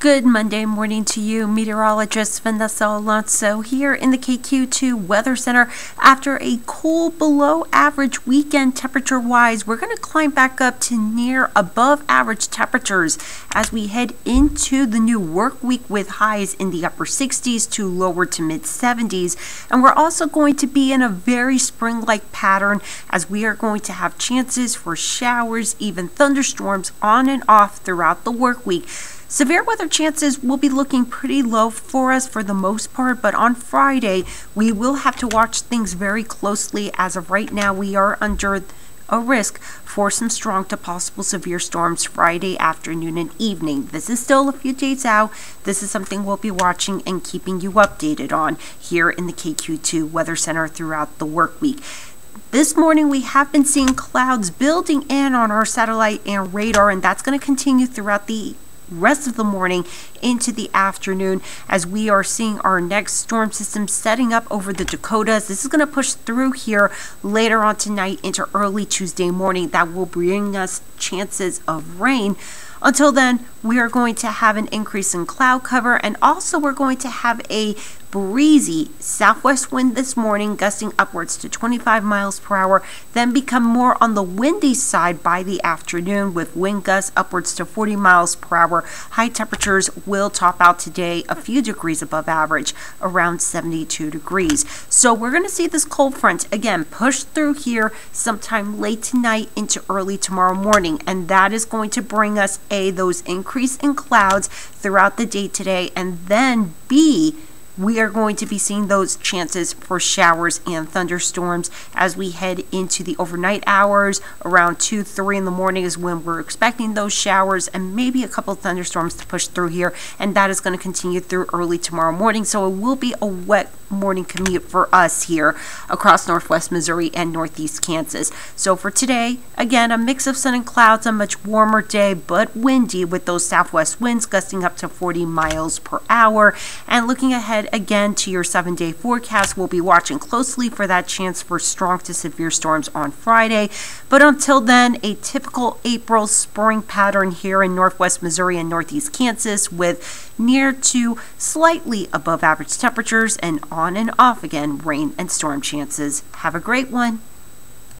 Good Monday morning to you, meteorologist Vanessa Alonso here in the KQ2 Weather Center. After a cool below average weekend temperature wise, we're going to climb back up to near above average temperatures as we head into the new work week with highs in the upper 60s to lower to mid 70s. And we're also going to be in a very spring like pattern as we are going to have chances for showers, even thunderstorms on and off throughout the work week. Severe weather chances will be looking pretty low for us for the most part, but on Friday, we will have to watch things very closely. As of right now, we are under a risk for some strong to possible severe storms Friday afternoon and evening. This is still a few days out. This is something we'll be watching and keeping you updated on here in the KQ2 Weather Center throughout the work week. This morning, we have been seeing clouds building in on our satellite and radar, and that's going to continue throughout the rest of the morning into the afternoon as we are seeing our next storm system setting up over the Dakotas. This is going to push through here later on tonight into early Tuesday morning. That will bring us chances of rain. Until then, we are going to have an increase in cloud cover and also we're going to have a breezy southwest wind this morning, gusting upwards to 25 miles per hour, then become more on the windy side by the afternoon with wind gusts upwards to 40 miles per hour. High temperatures will top out today a few degrees above average, around 72 degrees. So we're going to see this cold front again push through here sometime late tonight into early tomorrow morning, and that is going to bring us A, those increase in clouds throughout the day today, and then B, we are going to be seeing those chances for showers and thunderstorms as we head into the overnight hours. Around 2, 3 in the morning is when we're expecting those showers and maybe a couple thunderstorms to push through here. And that is going to continue through early tomorrow morning. So it will be a wet morning commute for us here across northwest Missouri and northeast Kansas. So for today, again, a mix of sun and clouds, a much warmer day, but windy with those southwest winds gusting up to 40 miles per hour. And looking ahead again to your seven day forecast, we'll be watching closely for that chance for strong to severe storms on Friday. But until then, a typical April spring pattern here in northwest Missouri and northeast Kansas with near to slightly above average temperatures and on and off again rain and storm chances. Have a great one.